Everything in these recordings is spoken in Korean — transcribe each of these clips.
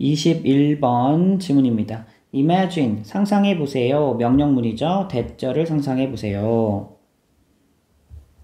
21번 지문입니다. Imagine, 상상해 보세요. 명령문이죠. 대절을 상상해 보세요.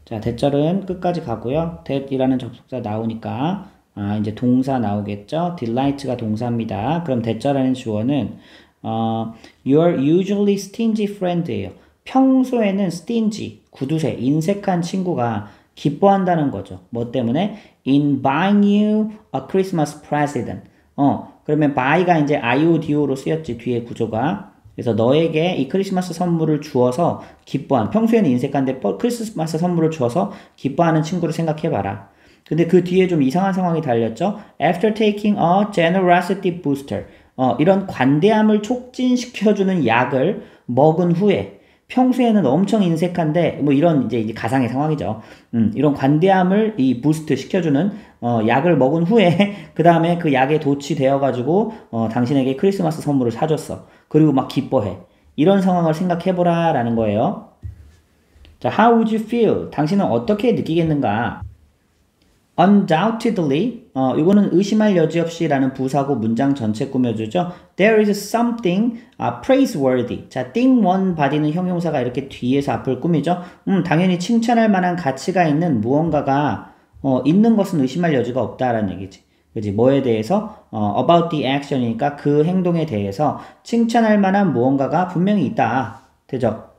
자, 대절은 끝까지 가고요. that이라는 접속사 나오니까 아, 이제 동사 나오겠죠. delight가 동사입니다. 그럼 대절하는 주어는 어, your usually stingy friend예요. 평소에는 stingy, 구두쇠, 인색한 친구가 기뻐한다는 거죠. 뭐 때문에? in buying you a Christmas present. 어, 그러면 buy가 이제 IODO로 쓰였지, 뒤에 구조가. 그래서 너에게 이 크리스마스 선물을 주어서 기뻐한, 평소에는 인색한데 크리스마스 선물을 주어서 기뻐하는 친구를 생각해봐라. 근데 그 뒤에 좀 이상한 상황이 달렸죠? After taking a generosity booster. 어, 이런 관대함을 촉진시켜주는 약을 먹은 후에 평소에는 엄청 인색한데 뭐 이런 이제, 가상의 상황이죠. 음, 이런 관대함을 이 부스트 시켜주는 어, 약을 먹은 후에 그 다음에 그 약에 도취되어 가지고 어, 당신에게 크리스마스 선물을 사줬어. 그리고 막 기뻐해. 이런 상황을 생각해보라라는 거예요. 자, how would you feel? 당신은 어떻게 느끼겠는가? Undoubtedly 어, 이거는 의심할 여지 없이라는 부사고 문장 전체 꾸며주죠. There is something uh, praiseworthy. 자, thing one body는 형용사가 이렇게 뒤에서 앞을 꾸미죠. 음, 당연히 칭찬할 만한 가치가 있는 무언가가 어, 있는 것은 의심할 여지가 없다라는 얘기지. 그지 뭐에 대해서 어, about the action이니까 그 행동에 대해서 칭찬할 만한 무언가가 분명히 있다. 되죠?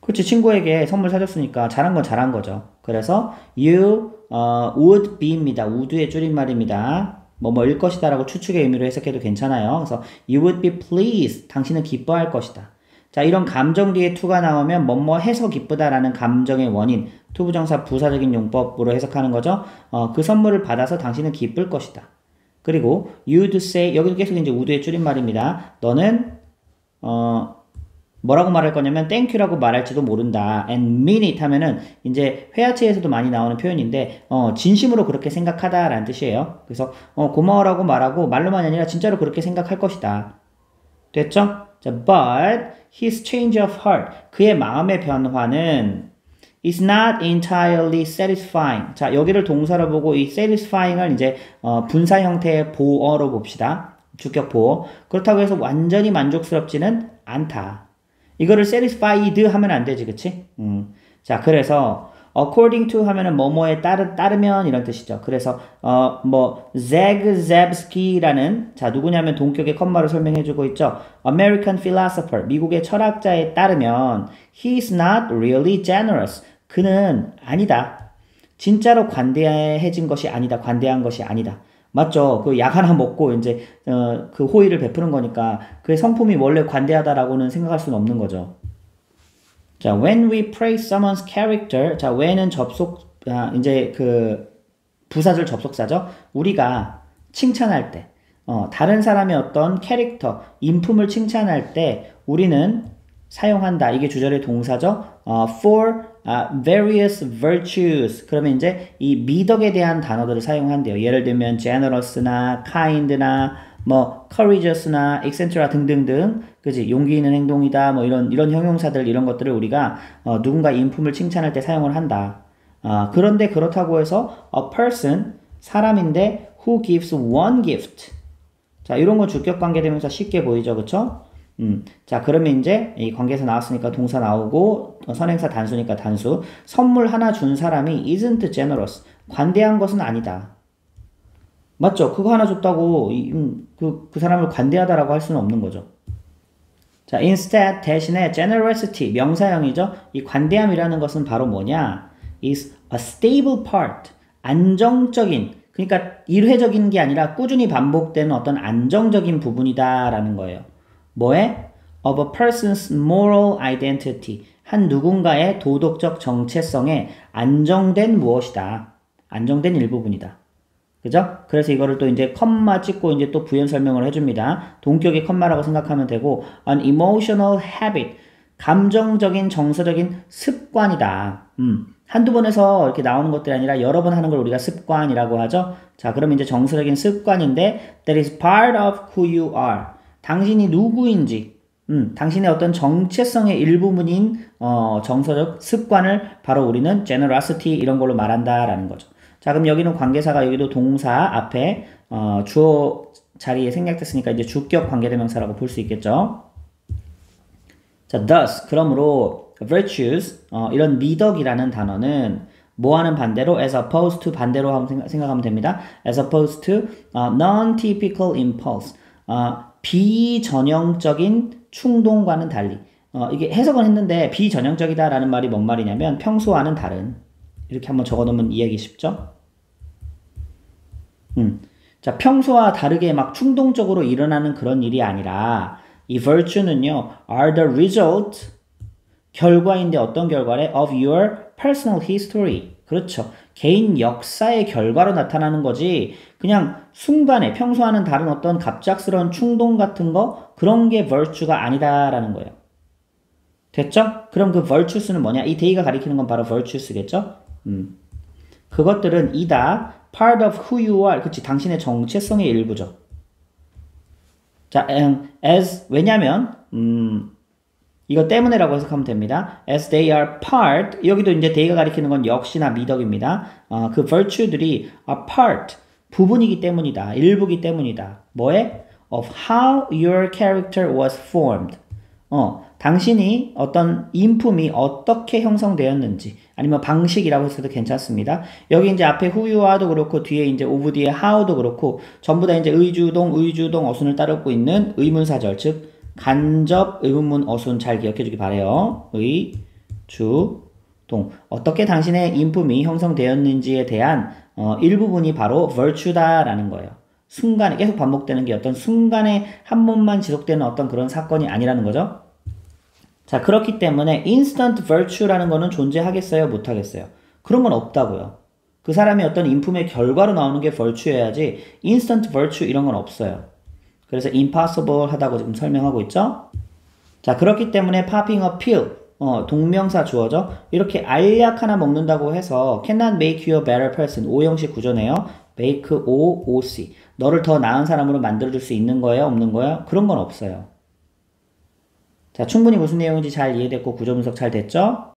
그렇지 친구에게 선물 사줬으니까 잘한 건 잘한 거죠. 그래서 you 어, would be입니다. would의 줄임말입니다. 뭐뭐일 것이다 라고 추측의 의미로 해석해도 괜찮아요. 그래서 you would be pleased. 당신은 기뻐할 것이다. 자, 이런 감정 뒤에 to가 나오면 뭐뭐 해서 기쁘다라는 감정의 원인, to부정사 부사적인 용법으로 해석하는 거죠. 어, 그 선물을 받아서 당신은 기쁠 것이다. 그리고 you'd say, 여기도 계속 이제 would의 줄임말입니다. 너는, 어, 뭐라고 말할 거냐면 thank you라고 말할지도 모른다. and mean it 하면은 이제 회화체에서도 많이 나오는 표현인데 어, 진심으로 그렇게 생각하다라는 뜻이에요. 그래서 어, 고마워라고 말하고 말로만 아니라 진짜로 그렇게 생각할 것이다. 됐죠? 자, but his change of heart 그의 마음의 변화는 is not entirely satisfying. 자, 여기를 동사로 보고 이 satisfying을 이제 어, 분사 형태의 보어로 봅시다. 주격 보어. 그렇다고 해서 완전히 만족스럽지는 않다. 이거를 satisfied 하면 안 되지, 그치? 음. 자, 그래서 according to 하면은 뭐뭐에 따르, 따르면 이런 뜻이죠. 그래서 어, 뭐 zegzebski라는 자, 누구냐면 동격의 컴마를 설명해 주고 있죠. American philosopher, 미국의 철학자에 따르면 he's not really generous. 그는 아니다. 진짜로 관대해진 것이 아니다. 관대한 것이 아니다. 맞죠? 그 약 하나 먹고 이제 어, 그 호의를 베푸는 거니까 그 성품이 원래 관대하다라고는 생각할 수는 없는 거죠. 자, when we praise someone's character, 자, when은 접속 아, 이제 그 부사절 접속사죠. 우리가 칭찬할 때, 어, 다른 사람의 어떤 캐릭터, 인품을 칭찬할 때 우리는 사용한다. 이게 주절의 동사죠. 어, for uh, various virtues. 그러면 이제 이 미덕에 대한 단어들을 사용한대요. 예를 들면 generous나 kind나 뭐 courageous나 etc 등등등. 그지? 용기 있는 행동이다. 뭐 이런 이런 형용사들 이런 것들을 우리가 어, 누군가 인품을 칭찬할 때 사용을 한다. 어, 그런데 그렇다고 해서 a person 사람인데 who gives one gift. 자, 이런 건 주격 관계 되면서 쉽게 보이죠. 그쵸? 음, 자, 그러면 이제 이 관계에서 나왔으니까 동사 나오고 어, 선행사 단수니까 단수. 선물 하나 준 사람이 isn't generous. 관대한 것은 아니다. 맞죠? 그거 하나 줬다고 음, 그, 그 사람을 관대하다라고 할 수는 없는 거죠. 자, instead 대신에 generosity 명사형이죠. 이 관대함이라는 것은 바로 뭐냐? is a stable part. 안정적인 그러니까 일회적인 게 아니라 꾸준히 반복되는 어떤 안정적인 부분이다라는 거예요. 뭐에? of a person's moral identity. 한 누군가의 도덕적 정체성에 안정된 무엇이다. 안정된 일부분이다. 그죠? 그래서 이거를 또 이제 컴마 찍고 이제 또 부연 설명을 해줍니다. 동격의 컴마라고 생각하면 되고, an emotional habit. 감정적인 정서적인 습관이다. 음. 한두 번에서 이렇게 나오는 것들이 아니라 여러 번 하는 걸 우리가 습관이라고 하죠. 자, 그러면 이제 정서적인 습관인데, that is part of who you are. 당신이 누구인지, 음, 당신의 어떤 정체성의 일부분인 어, 정서적 습관을 바로 우리는 generosity 이런 걸로 말한다라는 거죠. 자, 자, 그럼 여기는 관계사가 여기도 동사 앞에 어, 주어 자리에 생략됐으니까 이제 주격 관계대명사라고 볼 수 있겠죠. 자, thus 그러므로 virtues 어, 이런 미덕이라는 단어는 뭐하는 반대로 as opposed to 반대로 하면 생각하면 됩니다. as opposed to uh, non-typical impulse 어, 비전형적인 충동과는 달리 어, 이게 해석은 했는데 비전형적이다라는 말이 뭔 말이냐면 평소와는 다른 이렇게 한번 적어놓으면 이해하기 쉽죠? 음. 자, 평소와 다르게 막 충동적으로 일어나는 그런 일이 아니라 이 virtue는요, are the result 결과인데 어떤 결과래? of your personal history. 그렇죠. 개인 역사의 결과로 나타나는 거지. 그냥 순간에 평소와는 다른 어떤 갑작스러운 충동 같은 거 그런 게 virtue가 아니다라는 거예요. 됐죠? 그럼 그 virtues는 뭐냐? 이 데이가 가리키는 건 바로 virtues겠죠? 음. 그것들은 이다 part of who you are. 그치 당신의 정체성의 일부죠. 자, as 왜냐면 음, 이거 때문에라고 해석하면 됩니다. As they are part 여기도 이제 they가 가리키는 건 역시나 미덕입니다. 어, 그 virtue들이 are part 부분이기 때문이다. 일부기 때문이다. 뭐에? Of how your character was formed. 어, 당신이 어떤 인품이 어떻게 형성되었는지 아니면 방식이라고 해서도 괜찮습니다. 여기 이제 앞에 후유와도 그렇고 뒤에 이제 of 뒤에 how도 그렇고 전부 다 이제 의주동 의주동 어순을 따르고 있는 의문사절 즉 간접 의문문 어순 잘 기억해 주기 바래요. 의, 주, 동. 어떻게 당신의 인품이 형성되었는지에 대한 어, 일부분이 바로 virtue다라는 거예요. 순간에 계속 반복되는 게 어떤 순간에 한 번만 지속되는 어떤 그런 사건이 아니라는 거죠. 자, 그렇기 때문에 instant virtue라는 거는 존재하겠어요? 못 하겠어요? 그런 건 없다고요. 그 사람의 어떤 인품의 결과로 나오는 게 virtue여야지 instant virtue 이런 건 없어요. 그래서 impossible 하다고 지금 설명하고 있죠. 자, 그렇기 때문에 popping a pill, 어, 동명사 주어죠. 이렇게 알약 하나 먹는다고 해서 cannot make you a better person. 오형식 구조네요. make O, O, C. 너를 더 나은 사람으로 만들어줄 수 있는 거예요? 없는 거예요? 그런 건 없어요. 자, 충분히 무슨 내용인지 잘 이해됐고 구조 분석 잘 됐죠?